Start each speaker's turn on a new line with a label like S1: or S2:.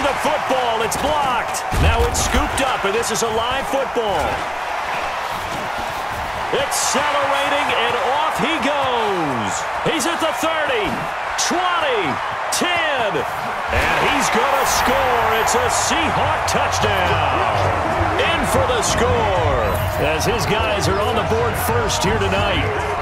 S1: to the football. It's blocked. Now it's scooped up, and this is a live football. Accelerating, and off he goes. He's at the 30, 20, 10, and he's going to score. It's a Seahawk touchdown. In for the score as his guys are on the board first here tonight.